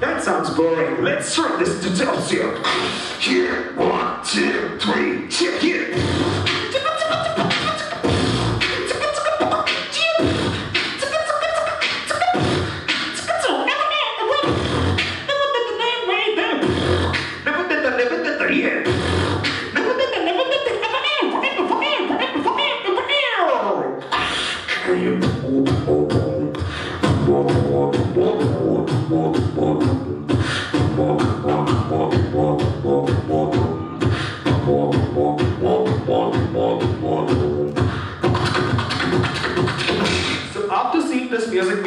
That sounds boring. Let's try this to Celsius. Here, one, two, three, check it. Yeah. So after seeing this music